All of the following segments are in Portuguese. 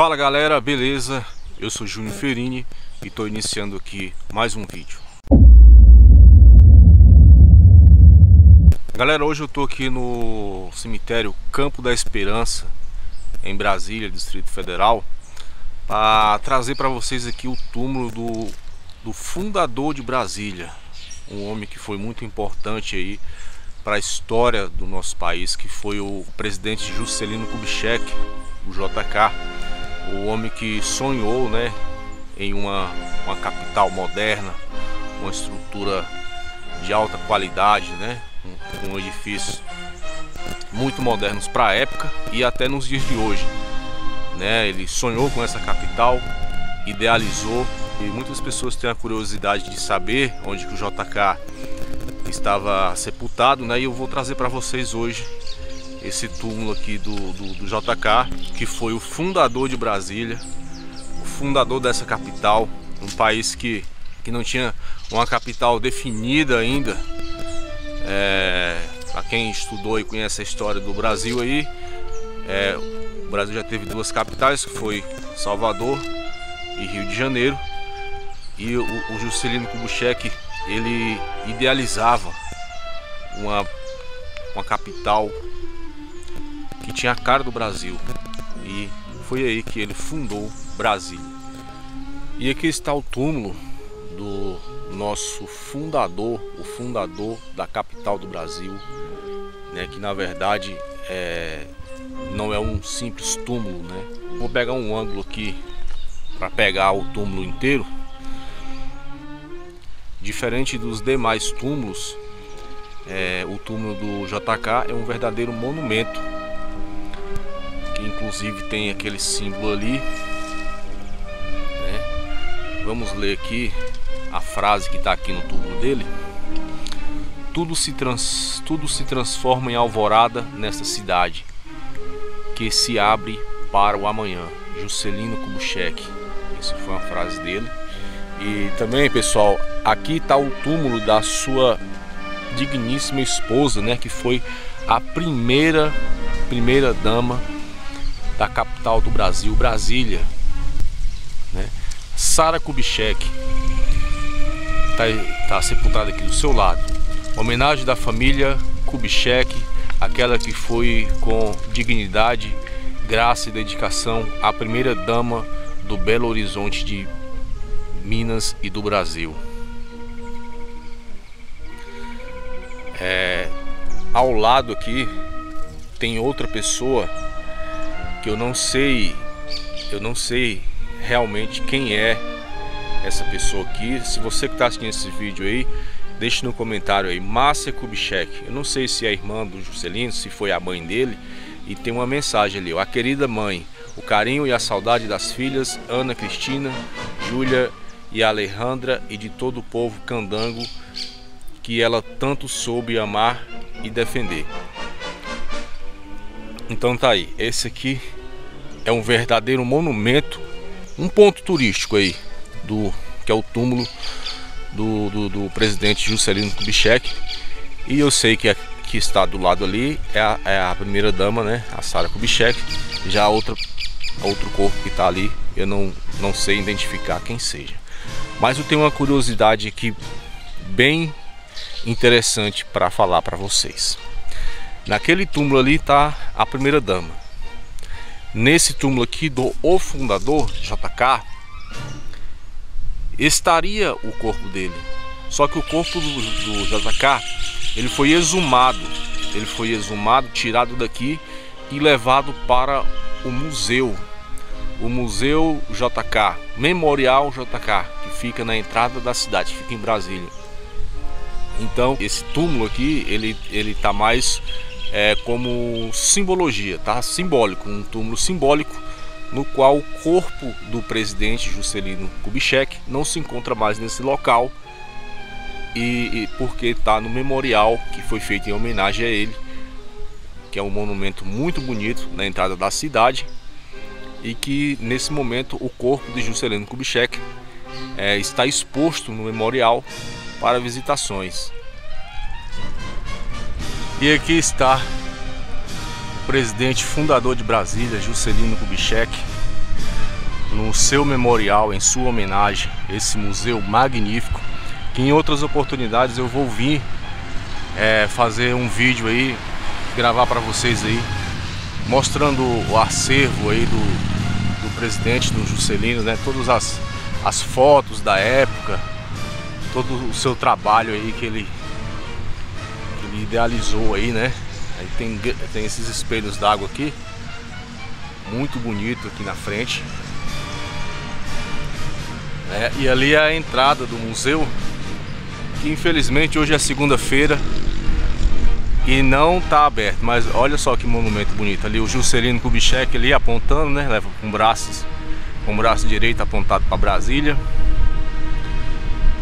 Fala galera, beleza? Eu sou Júnior Ferini e estou iniciando aqui mais um vídeo. Galera, hoje eu estou aqui no cemitério Campo da Esperança, em Brasília, Distrito Federal, para trazer para vocês aqui o túmulo do, do fundador de Brasília, um homem que foi muito importante aí para a história do nosso país, que foi o presidente Juscelino Kubitschek, o JK, o homem que sonhou, né, em uma, uma capital moderna, uma estrutura de alta qualidade, né, com um, um edifícios muito modernos para a época e até nos dias de hoje. Né? Ele sonhou com essa capital, idealizou e muitas pessoas têm a curiosidade de saber onde que o JK estava sepultado, né? E eu vou trazer para vocês hoje esse túmulo aqui do, do, do, JK, que foi o fundador de Brasília, o fundador dessa capital, um país que, que não tinha uma capital definida ainda. É, para quem estudou e conhece a história do Brasil aí, é, o Brasil já teve duas capitais, que foi Salvador e Rio de Janeiro. E o, o Juscelino Kubitschek, ele idealizava uma, uma capital que tinha a cara do Brasil. E foi aí que ele fundou Brasília. E aqui está o túmulo do nosso fundador, o fundador da capital do Brasil, né, que na verdade é, não é um simples túmulo, né? Vou pegar um ângulo aqui para pegar o túmulo inteiro. Diferente dos demais túmulos, é, o túmulo do JK é um verdadeiro monumento inclusive tem aquele símbolo ali. Né? Vamos ler aqui a frase que está aqui no túmulo dele. Tudo se, trans, tudo se transforma em alvorada nesta cidade que se abre para o amanhã. Juscelino Kubitschek. Essa foi uma frase dele. E também, pessoal, aqui está o túmulo da sua digníssima esposa, né, que foi a primeira primeira dama da capital do Brasil, Brasília, né? Sara Kubitschek está tá sepultada aqui do seu lado. Homenagem da família Kubitschek, aquela que foi com dignidade, graça e dedicação a primeira dama do Belo Horizonte de Minas e do Brasil. É, ao lado aqui tem outra pessoa que eu não sei, eu não sei realmente quem é essa pessoa aqui. Se você que está assistindo esse vídeo aí, deixe no comentário aí, Márcia Kubitschek. Eu não sei se é a irmã do Juscelino, se foi a mãe dele. E tem uma mensagem ali, ó, a querida mãe, o carinho e a saudade das filhas Ana Cristina, Júlia e Alejandra e de todo o povo candango que ela tanto soube amar e defender. Então tá aí, esse aqui é um verdadeiro monumento, um ponto turístico aí, do que é o túmulo do, do, do presidente Juscelino Kubitschek. E eu sei que, que está do lado ali é a, é a primeira dama, né, a Sara Kubitschek. Já a outra, outro corpo que está ali, eu não, não sei identificar quem seja. Mas eu tenho uma curiosidade aqui bem interessante para falar para vocês. Naquele túmulo ali está a primeira dama. Nesse túmulo aqui do o fundador JK estaria o corpo dele. Só que o corpo do, do JK ele foi exumado. Ele foi exumado, tirado daqui e levado para o museu. O Museu JK, Memorial JK, que fica na entrada da cidade, fica em Brasília. Então, esse túmulo aqui, ele ele tá mais é, como simbologia, tá? Simbólico, um túmulo simbólico no qual o corpo do presidente Juscelino Kubitschek não se encontra mais nesse local e, e porque está no memorial que foi feito em homenagem a ele, que é um monumento muito bonito na entrada da cidade e que nesse momento o corpo de Juscelino Kubitschek é, está exposto no memorial para visitações. E aqui está o presidente fundador de Brasília, Juscelino Kubitschek, no seu memorial, em sua homenagem, esse museu magnífico, que em outras oportunidades eu vou vir é, fazer um vídeo aí, gravar para vocês aí, mostrando o acervo aí do, do presidente, do Juscelino, né? Todas as, as fotos da época, todo o seu trabalho aí que ele, ele idealizou aí, né? Aí tem, tem esses espelhos d'água aqui, muito bonito aqui na frente. É, e ali é a entrada do museu, que infelizmente hoje é segunda-feira e não está aberto. Mas olha só que monumento bonito. Ali o Juscelino Kubitschek ali apontando, né? Leva com braços, com o braço direito apontado para Brasília.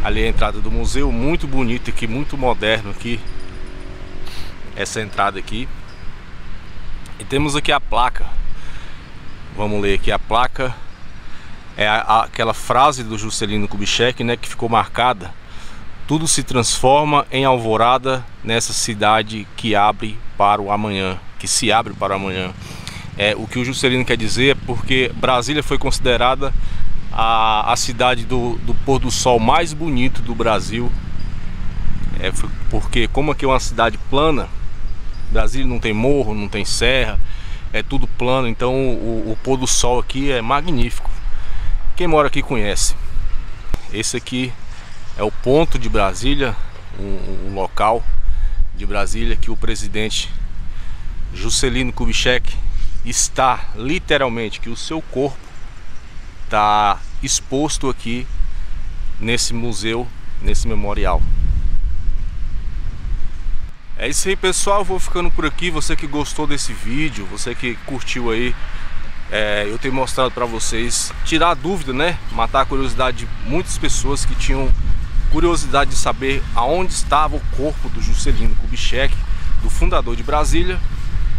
Ali é a entrada do museu, muito bonito aqui, muito moderno aqui. Essa entrada aqui. E temos aqui a placa. Vamos ler aqui a placa é a, a, aquela frase do Juscelino Kubitschek, né, que ficou marcada. Tudo se transforma em alvorada nessa cidade que abre para o amanhã, que se abre para o amanhã. É, o que o Juscelino quer dizer é porque Brasília foi considerada a, a cidade do, do pôr do sol mais bonito do Brasil. É, porque como aqui é uma cidade plana, Brasília não tem morro, não tem serra, é tudo plano, então o, o pôr do sol aqui é magnífico. Quem mora aqui conhece. Esse aqui é o ponto de Brasília, um, um local de Brasília que o presidente Juscelino Kubitschek está literalmente, que o seu corpo está exposto aqui nesse museu, nesse memorial. É isso aí pessoal, vou ficando por aqui, você que gostou desse vídeo, você que curtiu aí é, eu tenho mostrado para vocês tirar a dúvida, né? Matar a curiosidade de muitas pessoas que tinham curiosidade de saber aonde estava o corpo do Juscelino Kubitschek, do fundador de Brasília.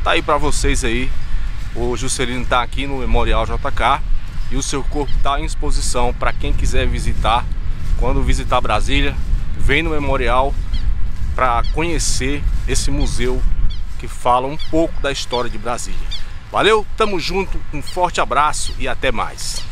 Tá aí para vocês aí. O Juscelino está aqui no Memorial JK e o seu corpo está em exposição para quem quiser visitar. Quando visitar Brasília, vem no Memorial para conhecer esse museu que fala um pouco da história de Brasília. Valeu, tamo junto, um forte abraço e até mais.